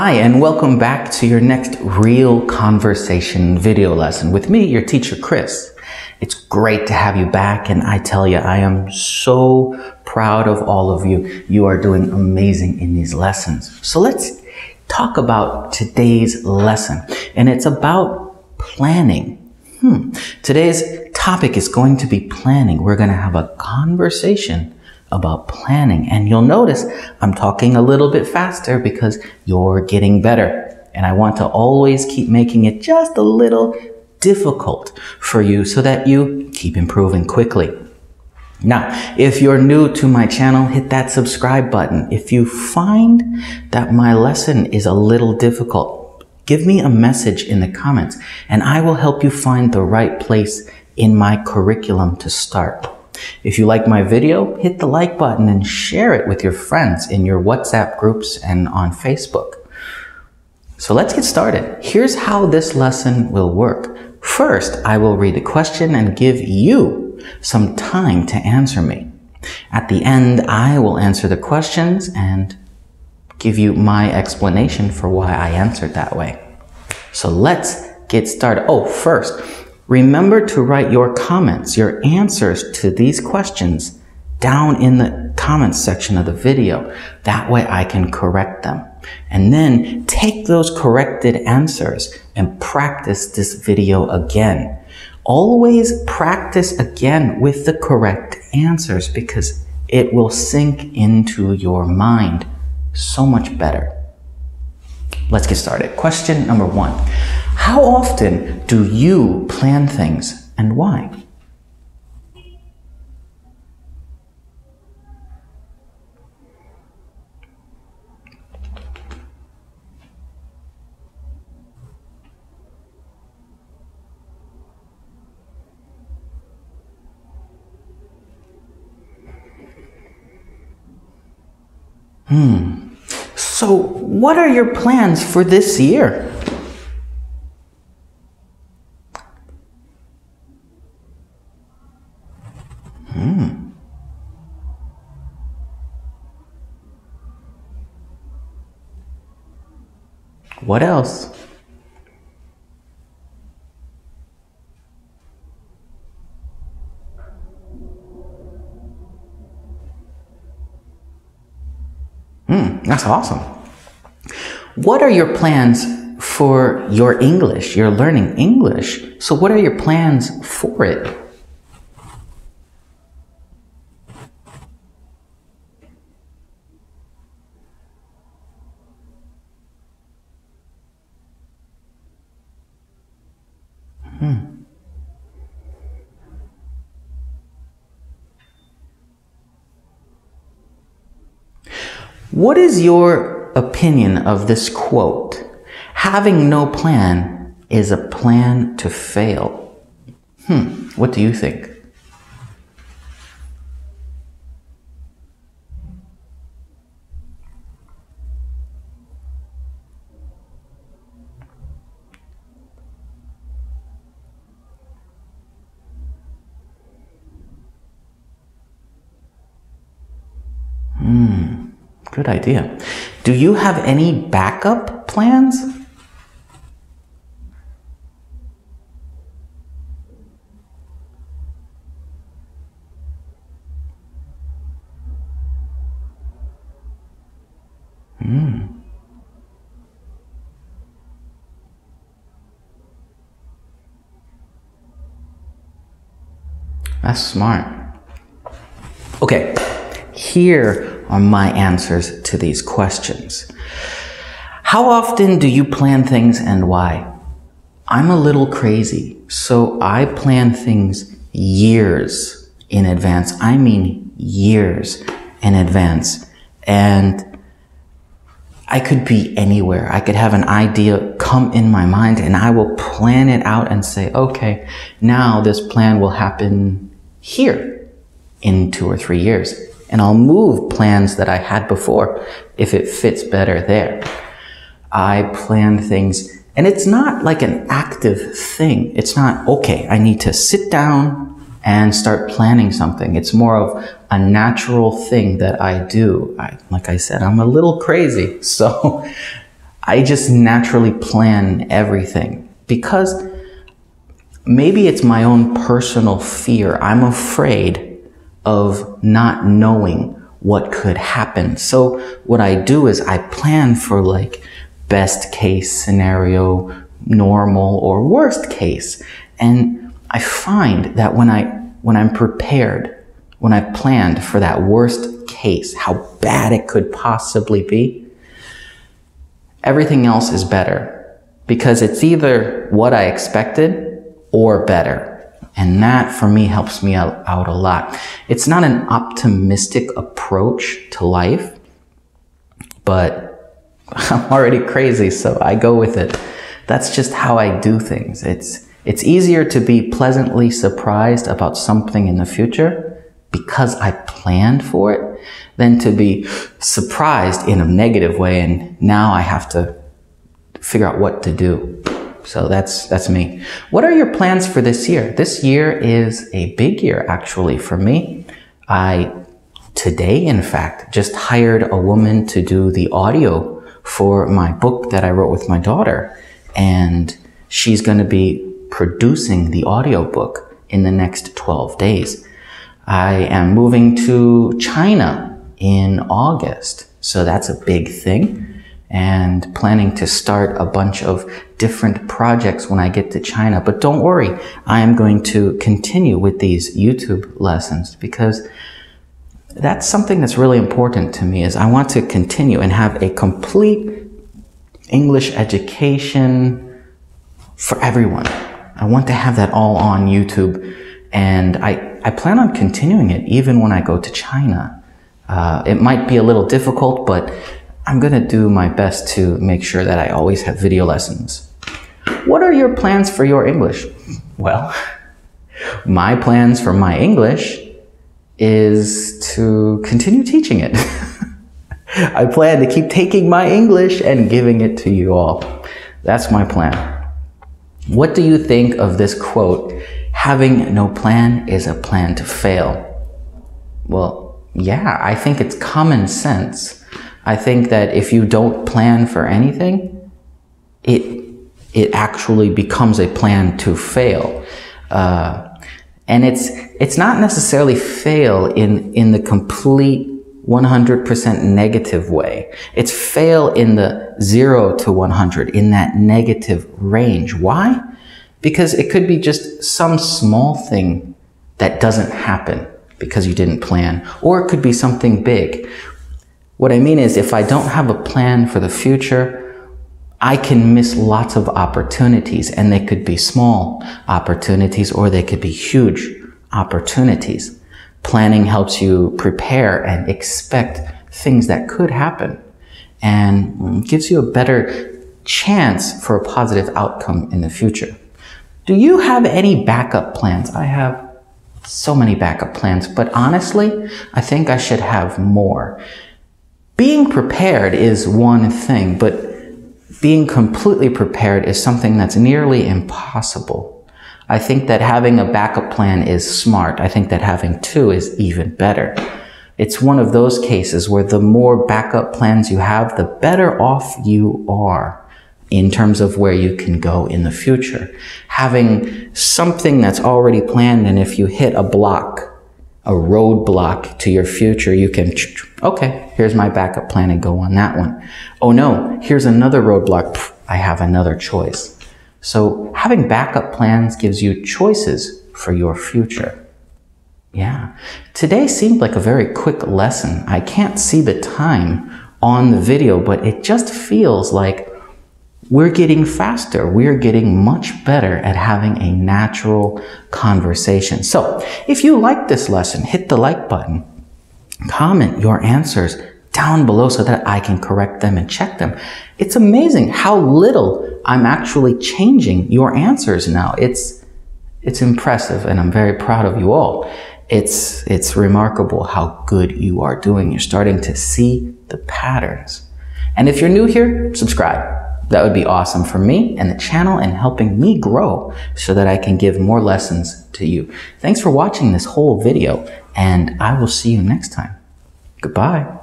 Hi, and welcome back to your next real conversation video lesson with me, your teacher, Chris. It's great to have you back, and I tell you, I am so proud of all of you. You are doing amazing in these lessons. So let's talk about today's lesson, and it's about planning. Hmm. Today's topic is going to be planning. We're going to have a conversation about planning. And you'll notice I'm talking a little bit faster because you're getting better. And I want to always keep making it just a little difficult for you so that you keep improving quickly. Now, if you're new to my channel, hit that subscribe button. If you find that my lesson is a little difficult, give me a message in the comments and I will help you find the right place in my curriculum to start. If you like my video, hit the like button and share it with your friends in your WhatsApp groups and on Facebook. So let's get started. Here's how this lesson will work. First, I will read a question and give you some time to answer me. At the end, I will answer the questions and give you my explanation for why I answered that way. So let's get started. Oh, first, Remember to write your comments, your answers to these questions down in the comments section of the video. That way I can correct them. And then take those corrected answers and practice this video again. Always practice again with the correct answers because it will sink into your mind so much better. Let's get started. Question number one. How often do you plan things and why? Hmm. So, what are your plans for this year? What else? Hmm, that's awesome. What are your plans for your English? You're learning English. So, what are your plans for it? What is your opinion of this quote? Having no plan is a plan to fail. Hmm, what do you think? Hmm. Good idea. Do you have any backup plans? Hmm. That's smart. Okay, here are my answers to these questions. How often do you plan things and why? I'm a little crazy, so I plan things years in advance. I mean years in advance. And I could be anywhere. I could have an idea come in my mind and I will plan it out and say, okay, now this plan will happen here in two or three years and I'll move plans that I had before if it fits better there. I plan things and it's not like an active thing. It's not, okay, I need to sit down and start planning something. It's more of a natural thing that I do. I, like I said, I'm a little crazy. So I just naturally plan everything because maybe it's my own personal fear. I'm afraid of not knowing what could happen. So what I do is I plan for like best case scenario, normal or worst case. And I find that when I when I'm prepared, when I've planned for that worst case, how bad it could possibly be, everything else is better because it's either what I expected or better. And that for me helps me out, out, a lot. It's not an optimistic approach to life, but I'm already crazy, so I go with it. That's just how I do things. It's, it's easier to be pleasantly surprised about something in the future because I planned for it than to be surprised in a negative way and now I have to figure out what to do. So that's that's me. What are your plans for this year? This year is a big year actually for me. I today in fact just hired a woman to do the audio for my book that I wrote with my daughter and she's going to be producing the audio book in the next 12 days. I am moving to China in August. So that's a big thing. And planning to start a bunch of different projects when I get to China. But don't worry, I am going to continue with these YouTube lessons because that's something that's really important to me is I want to continue and have a complete English education for everyone. I want to have that all on YouTube and I I plan on continuing it even when I go to China. Uh, it might be a little difficult, but I'm going to do my best to make sure that I always have video lessons. What are your plans for your English? Well, my plans for my English is to continue teaching it. I plan to keep taking my English and giving it to you all. That's my plan. What do you think of this quote? having no plan is a plan to fail. Well, yeah, I think it's common sense. I think that if you don't plan for anything, it it actually becomes a plan to fail. Uh, and it's it's not necessarily fail in in the complete 100% negative way. It's fail in the 0 to 100 in that negative range. Why? Because it could be just some small thing that doesn't happen because you didn't plan, or it could be something big. What I mean is, if I don't have a plan for the future, I can miss lots of opportunities, and they could be small opportunities or they could be huge opportunities. Planning helps you prepare and expect things that could happen and gives you a better chance for a positive outcome in the future. Do you have any backup plans? I have so many backup plans, but honestly, I think I should have more. Being prepared is one thing, but being completely prepared is something that's nearly impossible. I think that having a backup plan is smart. I think that having two is even better. It's one of those cases where the more backup plans you have, the better off you are in terms of where you can go in the future. Having something that's already planned, and if you hit a block, a roadblock to your future, you can, okay, here's my backup plan and go on that one. Oh no, here's another roadblock. I have another choice. So having backup plans gives you choices for your future. Yeah. Today seemed like a very quick lesson. I can't see the time on the video, but it just feels like we're getting faster. We're getting much better at having a natural conversation. So if you like this lesson, hit the like button, comment your answers down below so that I can correct them and check them. It's amazing how little I'm actually changing your answers now. It's, it's impressive and I'm very proud of you all. It's, it's remarkable how good you are doing. You're starting to see the patterns. And if you're new here, subscribe. That would be awesome for me and the channel and helping me grow so that I can give more lessons to you. Thanks for watching this whole video and I will see you next time. Goodbye.